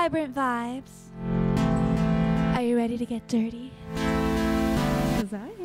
Vybrant Vibes. Are you ready to get dirty? Cause I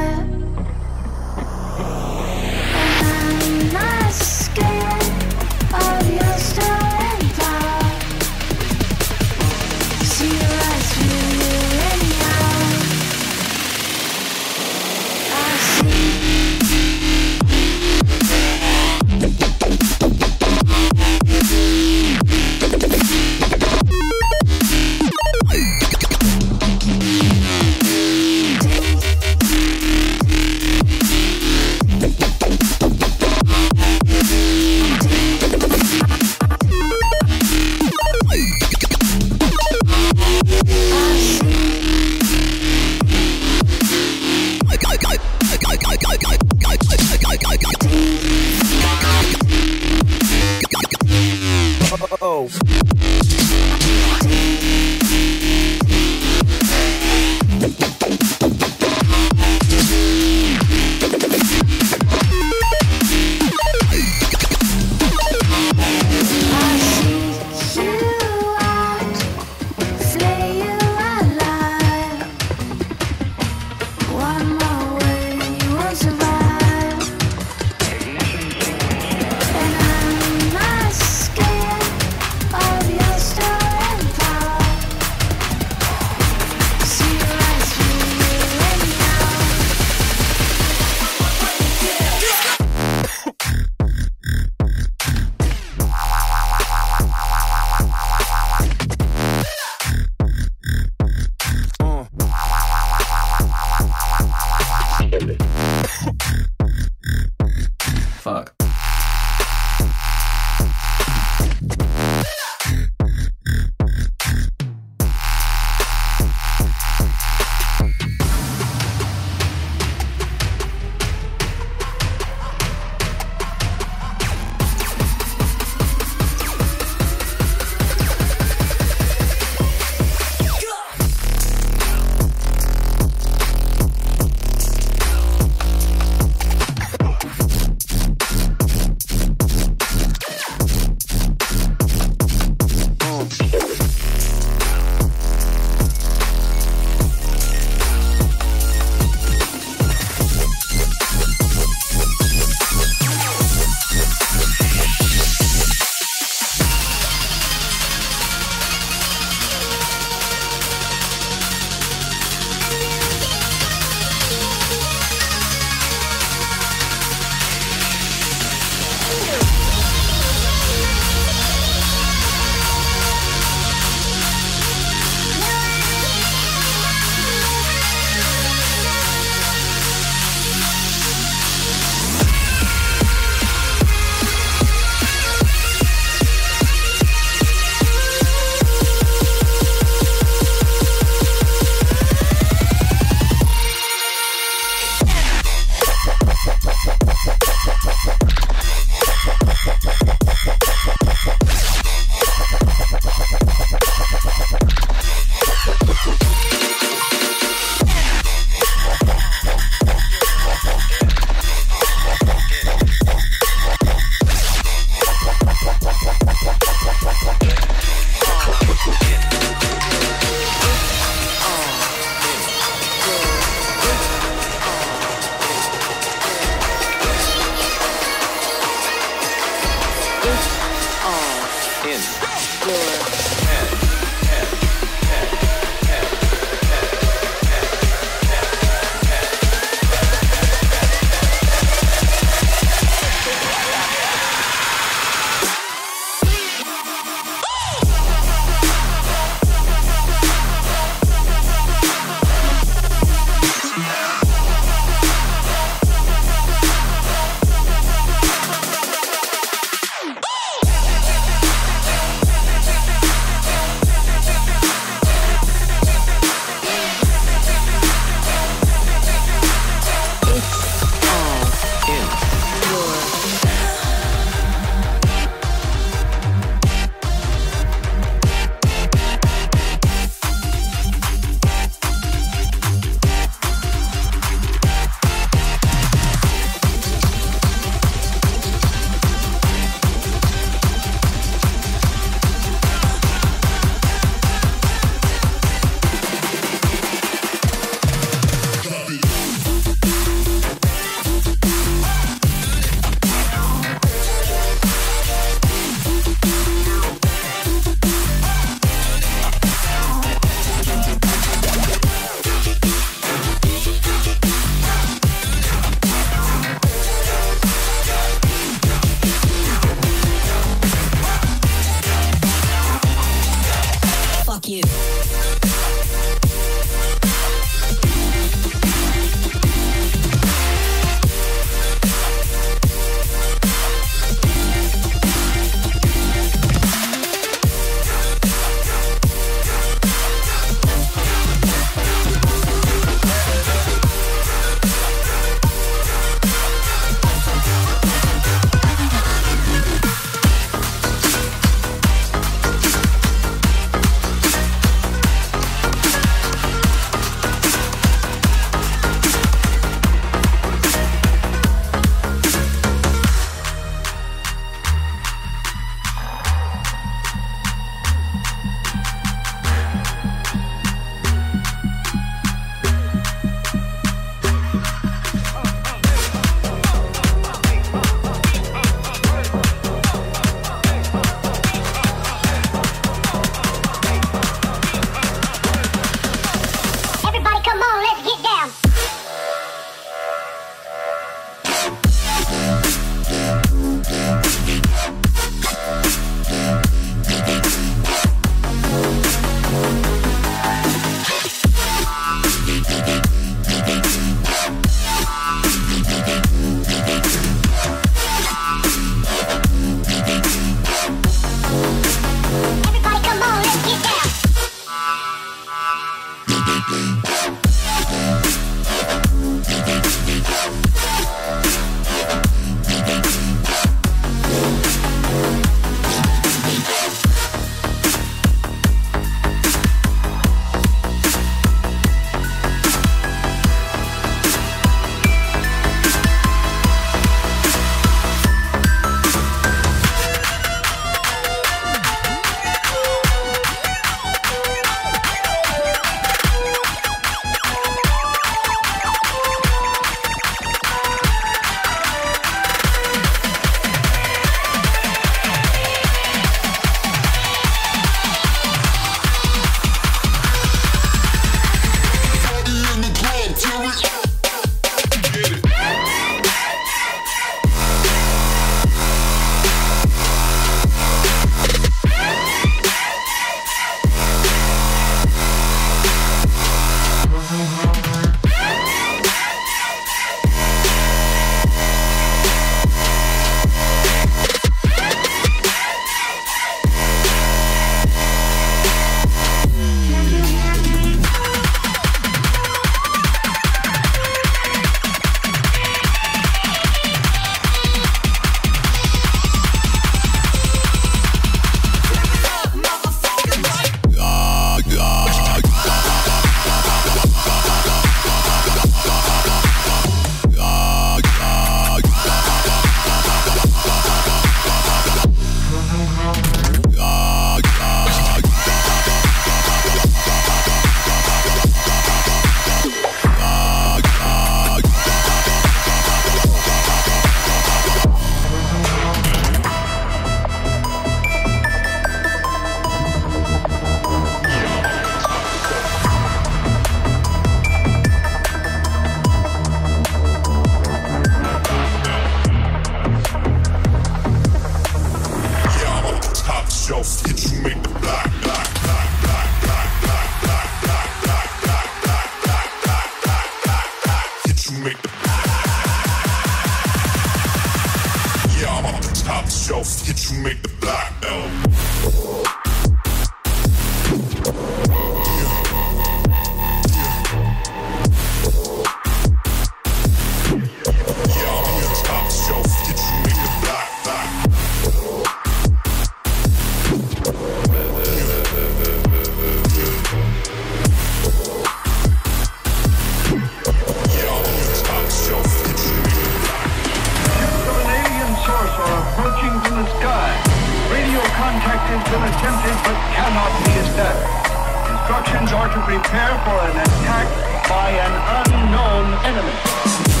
to prepare for an attack by an unknown enemy.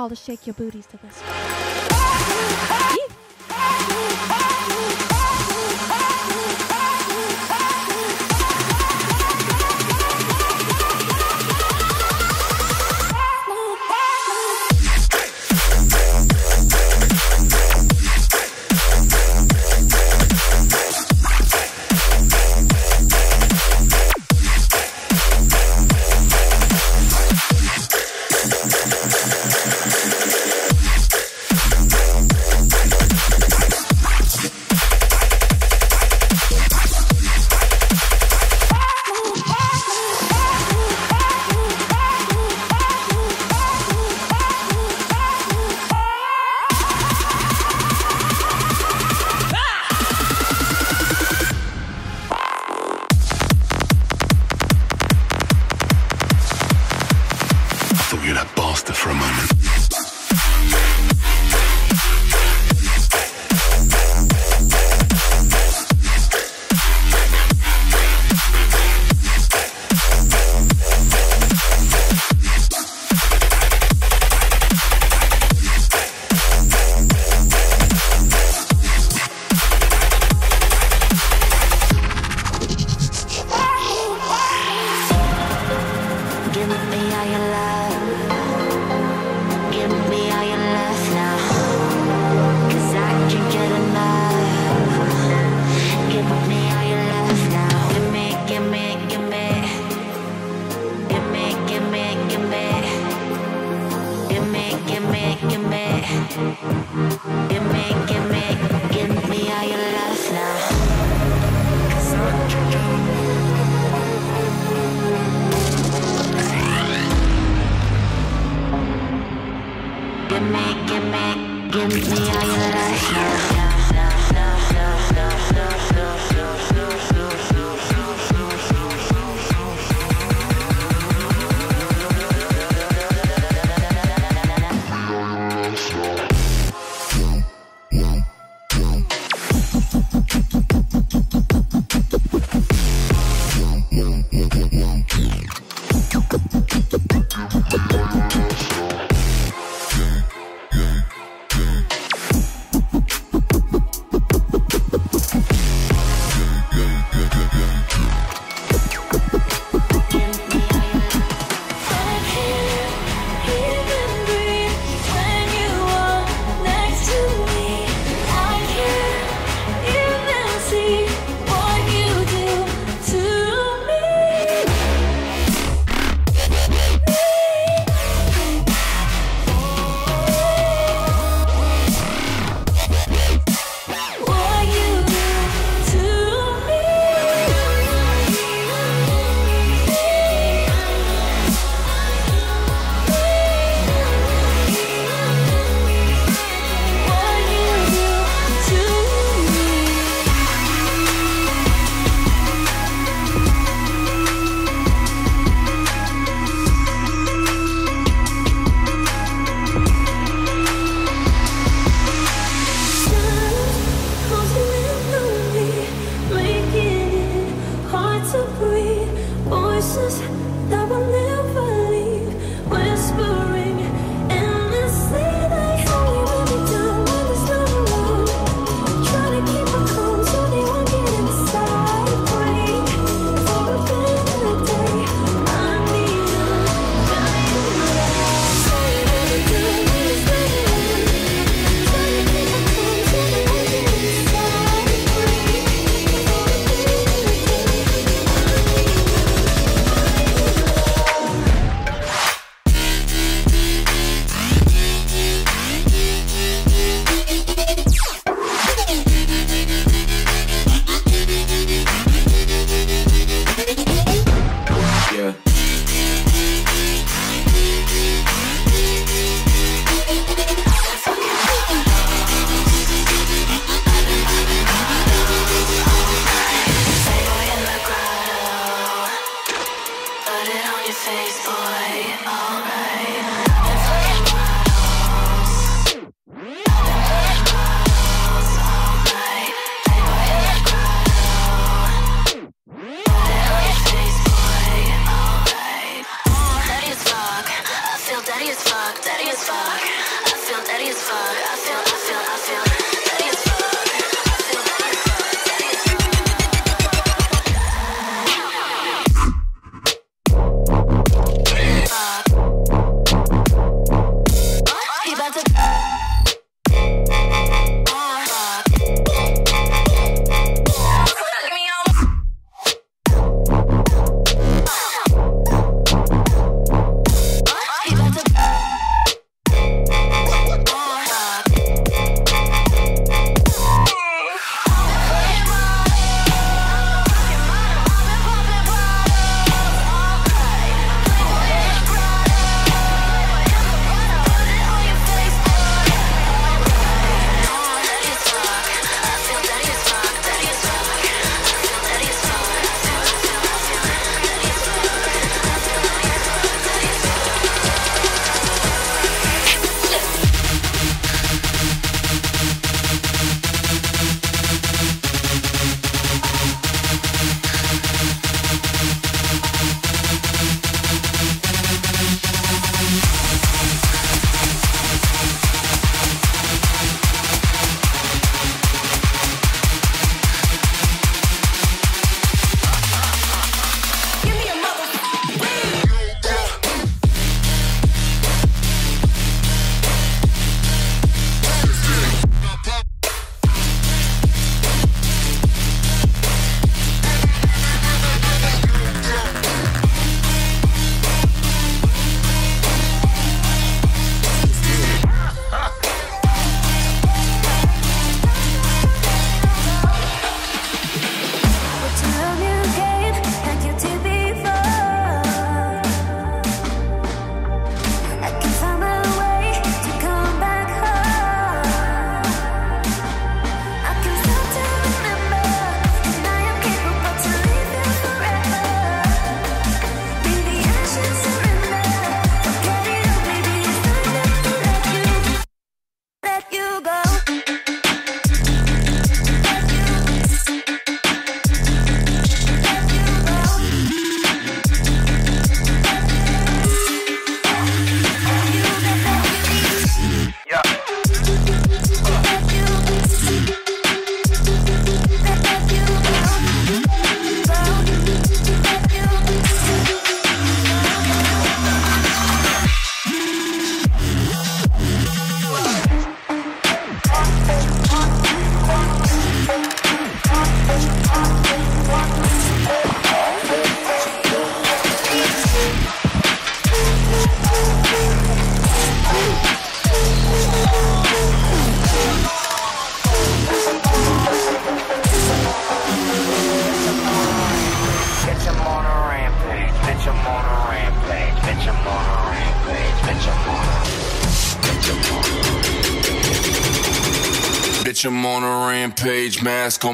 all to shake your booties to this one.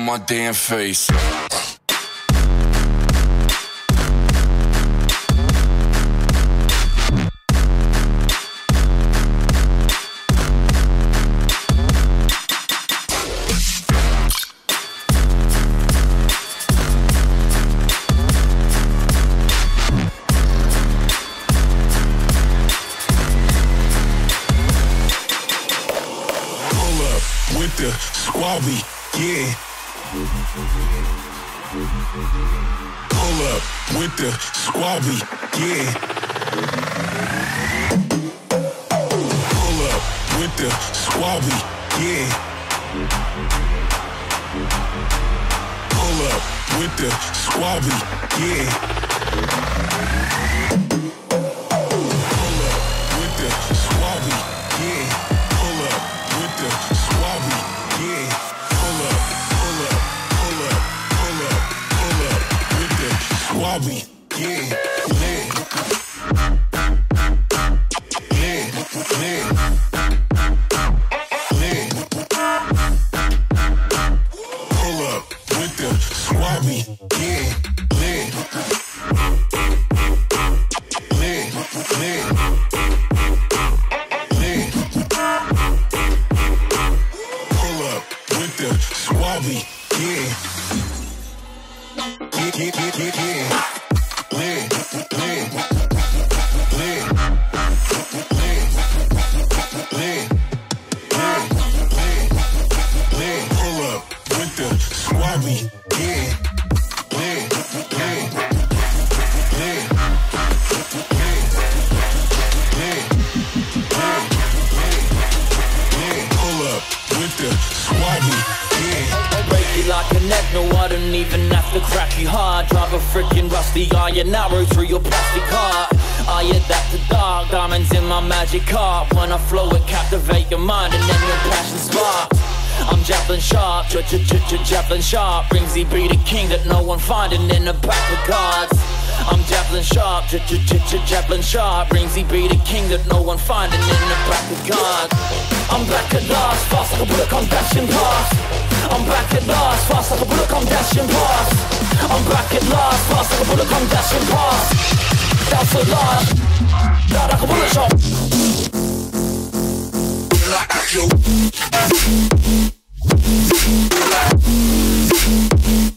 my damn face. nuit. Sharp brings he be the king that no one finding in the back of cards. I'm Javelin Sharp, J J J J Javelin Sharp brings he be the king that no one finding in the back of cards. I'm back at last, fast like a bullet, I'm dashing past. I'm back at last, fast like a bullet, I'm dashing past. I'm back at last, fast like a bullet, I'm dashing past. That's a lie, not like a bullet shot. Like you. Mm-hmm.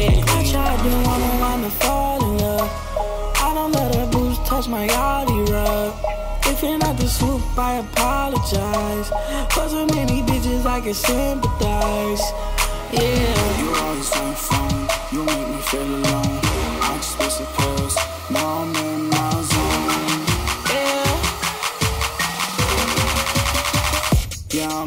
I tried to wanna wanna fall in love. I don't let her boost touch my yachty rug. If you're not the swoop, I apologize. For so many bitches I can sympathize. Yeah. You always on the phone. You make me feel alone. I just wish it cause now I'm in my zone. Yeah. Yeah,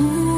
Don't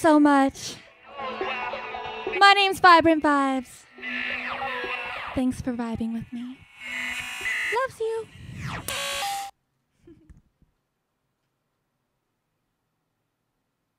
so much. My name's Vybrant Vibes. Thanks for vibing